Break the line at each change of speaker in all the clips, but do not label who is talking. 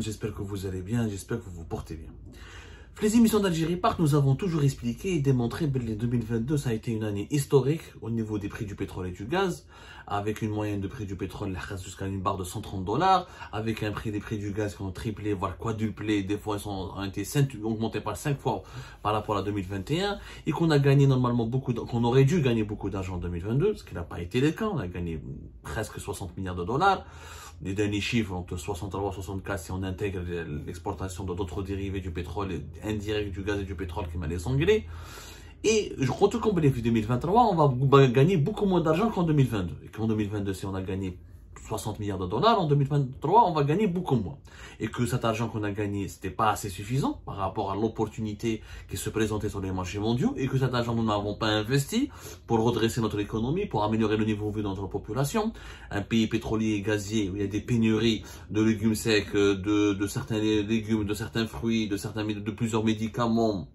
J'espère que vous allez bien, j'espère que vous vous portez bien. Les émissions d'Algérie Park, nous avons toujours expliqué et démontré que 2022, ça a été une année historique au niveau des prix du pétrole et du gaz, avec une moyenne de prix du pétrole jusqu'à une barre de 130 dollars, avec un prix des prix du gaz qui ont triplé, voire quadruplé, des fois ils ont été augmentés par 5 fois par rapport à 2021, et qu'on a gagné normalement beaucoup, qu'on aurait dû gagner beaucoup d'argent en 2022, ce qui n'a pas été le cas, on a gagné presque 60 milliards de dollars les derniers chiffres, entre 63 et 64, si on intègre l'exportation d'autres dérivés du pétrole, indirect du gaz et du pétrole qui m'a les anglais. Et je crois qu'en bénéfice 2023, on va gagner beaucoup moins d'argent qu'en 2022. Et qu'en 2022, si on a gagné 60 milliards de dollars, en 2023, on va gagner beaucoup moins. Et que cet argent qu'on a gagné, c'était pas assez suffisant par rapport à l'opportunité qui se présentait sur les marchés mondiaux et que cet argent, nous n'avons pas investi pour redresser notre économie, pour améliorer le niveau de vie de notre population. Un pays pétrolier et gazier où il y a des pénuries de légumes secs, de, de certains légumes, de certains fruits, de certains, de plusieurs médicaments,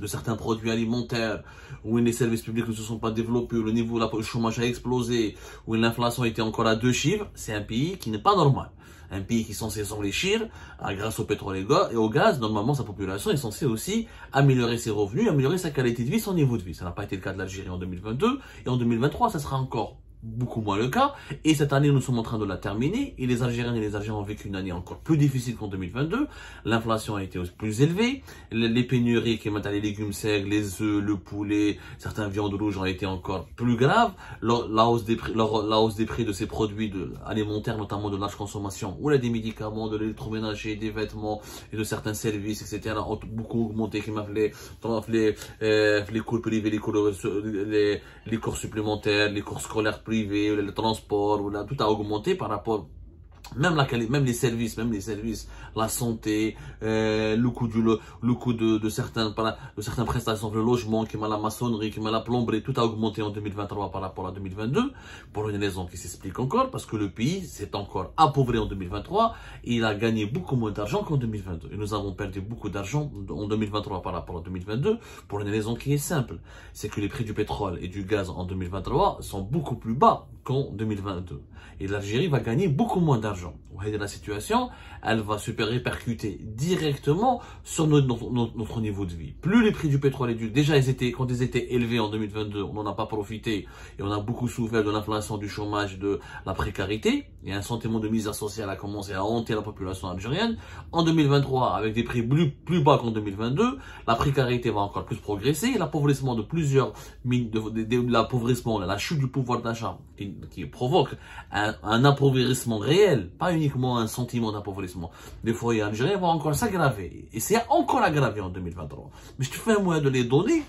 de certains produits alimentaires, où les services publics ne se sont pas développés, où le niveau du chômage a explosé, où l'inflation était encore à deux chiffres, c'est un pays qui n'est pas normal. Un pays qui est censé s'enrichir ah, grâce au pétrole et au gaz, normalement sa population est censée aussi améliorer ses revenus, améliorer sa qualité de vie, son niveau de vie. Ça n'a pas été le cas de l'Algérie en 2022 et en 2023, ça sera encore beaucoup moins le cas. Et cette année, nous sommes en train de la terminer. Et les Algériens et les Algériens ont vécu une année encore plus difficile qu'en 2022. L'inflation a été plus élevée. Les pénuries qui mettent les légumes secs, les œufs, le poulet, certaines viandes rouges ont été encore plus graves. La hausse des prix, la hausse des prix de ces produits alimentaires, notamment de large consommation, ou là des médicaments, de l'électroménager, des vêtements et de certains services, etc., ont beaucoup augmenté, qui euh, les les les, les cours supplémentaires, les cours scolaires privé, le transport, tout a augmenté par rapport même la même les services même les services la santé euh, le coût du le, coût de, de certains de certaines prestations le logement qui m'a la maçonnerie qui m'a la plomberie tout a augmenté en 2023 par rapport à 2022 pour une raison qui s'explique encore parce que le pays s'est encore appauvri en 2023 et il a gagné beaucoup moins d'argent qu'en 2022 et nous avons perdu beaucoup d'argent en 2023 par rapport à 2022 pour une raison qui est simple. C'est que les prix du pétrole et du gaz en 2023 sont beaucoup plus bas qu'en 2022 et l'Algérie va gagner beaucoup moins d'argent la situation, elle va se répercuter directement sur notre, niveau de vie. Plus les prix du pétrole et du déjà ils étaient quand ils étaient élevés en 2022, on n'en a pas profité et on a beaucoup souffert de l'inflation, du chômage, de la précarité. Et un sentiment de misère sociale a commencé à hanter la population algérienne. En 2023, avec des prix plus, plus bas qu'en 2022, la précarité va encore plus progresser. L'appauvrissement de plusieurs de, l'appauvrissement, la chute du pouvoir d'achat qui, provoque un, un appauvrissement réel, pas uniquement un sentiment d'appauvrissement. Des foyers algériens vont encore s'aggraver. Et c'est encore aggravé en 2023. Mais je te fais un moyen de les donner.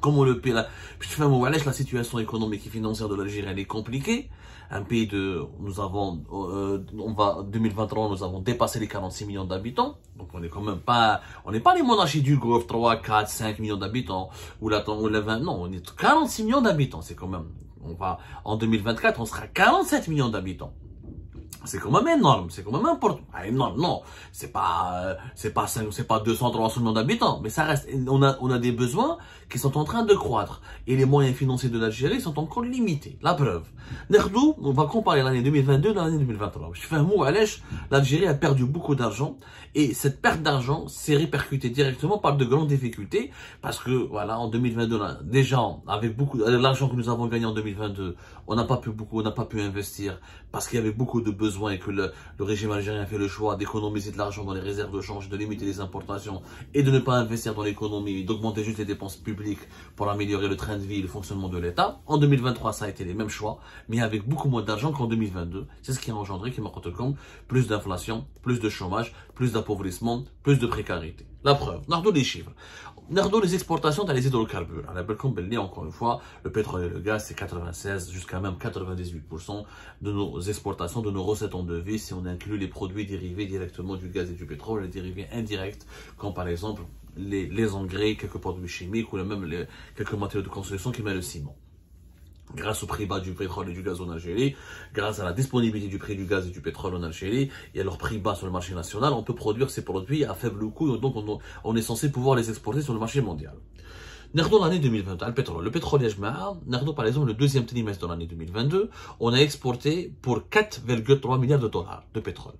Comment le pays, je te fais un mot, la situation économique et financière de l'Algérie, elle est compliquée. Un pays de, nous avons, euh, on va, 2023, nous avons dépassé les 46 millions d'habitants. Donc on est quand même pas, on n'est pas les monarchies du Golfe, 3, 4, 5 millions d'habitants, ou la, ou la 20, non, on est 46 millions d'habitants. C'est quand même, on va, en 2024, on sera 47 millions d'habitants c'est quand même énorme, c'est quand même important. Ah, non, c'est pas, euh, c'est pas c'est pas 200, 300 millions d'habitants, mais ça reste, on a, on a des besoins qui sont en train de croître. Et les moyens financiers de l'Algérie sont encore limités. La preuve. Nerdou, on va comparer l'année 2022 et l'année 2023. Je fais un mot à l'Algérie a perdu beaucoup d'argent, et cette perte d'argent s'est répercutée directement par de grandes difficultés, parce que, voilà, en 2022, déjà, avec beaucoup, l'argent que nous avons gagné en 2022, on n'a pas pu beaucoup, on n'a pas pu investir, parce qu'il y avait beaucoup de besoins et que le, régime algérien fait le choix d'économiser de l'argent dans les réserves de change, de limiter les importations et de ne pas investir dans l'économie, d'augmenter juste les dépenses publiques pour améliorer le train de vie et le fonctionnement de l'État. En 2023, ça a été les mêmes choix, mais avec beaucoup moins d'argent qu'en 2022. C'est ce qui a engendré, qui m'a compte, plus d'inflation, plus de chômage, plus d'appauvrissement, plus de précarité. La preuve, Nardo les chiffres. Nardo les exportations dans les hydrocarbures. On encore une fois, le pétrole et le gaz, c'est 96 jusqu'à même 98% de nos exportations, de nos recettes en devises, si on inclut les produits dérivés directement du gaz et du pétrole, les dérivés indirects, comme par exemple les, les engrais, quelques produits chimiques ou même les, quelques matériaux de construction qui met le ciment grâce au prix bas du pétrole et du gaz en Algérie, grâce à la disponibilité du prix du gaz et du pétrole en Algérie et à leur prix bas sur le marché national, on peut produire ces produits à faible coût, donc on, est censé pouvoir les exporter sur le marché mondial. Nardons l'année 2022, le pétrole. Le pétrole, Nardons par exemple le deuxième trimestre de l'année 2022, on a exporté pour 4,3 milliards de dollars de pétrole.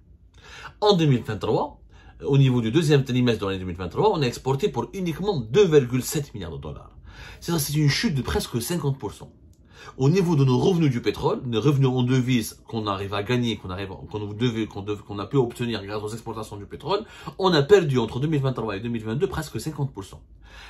En 2023, au niveau du deuxième trimestre de l'année 2023, on a exporté pour uniquement 2,7 milliards de dollars. C'est une chute de presque 50% au niveau de nos revenus du pétrole, nos revenus en devises qu'on arrive à gagner, qu'on arrive, qu'on devait, qu'on a pu obtenir grâce aux exportations du pétrole, on a perdu entre 2023 et 2022 presque 50%.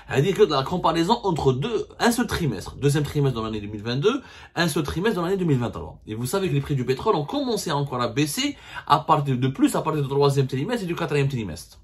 C'est-à-dire que la comparaison entre deux, un seul trimestre, deuxième trimestre dans l'année 2022, un seul trimestre dans l'année 2023. Et vous savez que les prix du pétrole ont commencé encore à baisser à partir de plus à partir du troisième trimestre et du quatrième trimestre.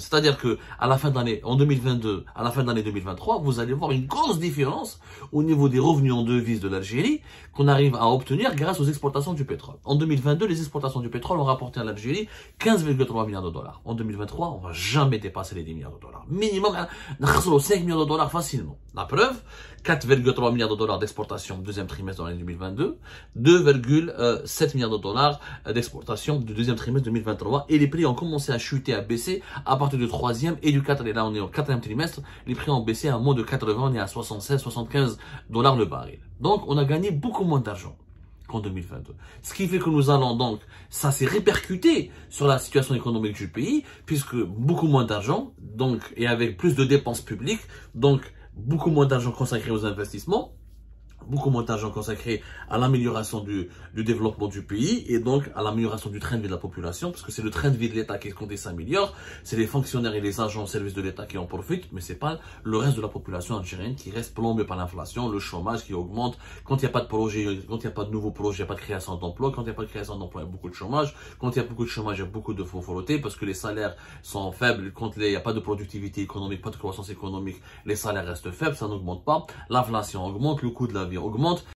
C'est-à-dire que à la fin d'année, en 2022, à la fin de l'année 2023, vous allez voir une grosse différence au niveau des revenus en devises de l'Algérie qu'on arrive à obtenir grâce aux exportations du pétrole. En 2022, les exportations du pétrole ont rapporté à l'Algérie 15,3 milliards de dollars. En 2023, on va jamais dépasser les 10 milliards de dollars. Minimum, 5 milliards de dollars facilement. La preuve, 4,3 milliards de dollars d'exportation deuxième trimestre de l'année 2022, 2,7 milliards de dollars d'exportation du deuxième trimestre 2023 et les prix ont commencé à chuter, à baisser à partir du troisième et du quatrième. Là, on est au quatrième trimestre, les prix ont baissé à moins de 80, on est à 76, 75 dollars le baril. Donc, on a gagné beaucoup moins d'argent qu'en 2022. Ce qui fait que nous allons donc, ça s'est répercuté sur la situation économique du pays, puisque beaucoup moins d'argent, donc, et avec plus de dépenses publiques, donc, beaucoup moins d'argent consacré aux investissements, beaucoup moins d'argent consacré à l'amélioration du, du, développement du pays et donc à l'amélioration du train de vie de la population, parce que c'est le train de vie de l'État qui compte s'améliore, c'est les fonctionnaires et les agents au service de l'État qui en profitent, mais c'est pas le reste de la population algérienne qui reste plombé par l'inflation, le chômage qui augmente, quand il n'y a pas de projet, quand il n'y a pas de nouveaux projets, il n'y a pas de création d'emplois, quand il n'y a pas de création d'emplois, il y a beaucoup de chômage, quand il y a beaucoup de chômage, il y a beaucoup de faux parce que les salaires sont faibles, quand il n'y a pas de productivité économique, pas de croissance économique, les salaires restent faibles, ça n'augmente pas, l'inflation augmente, le coût de la augmente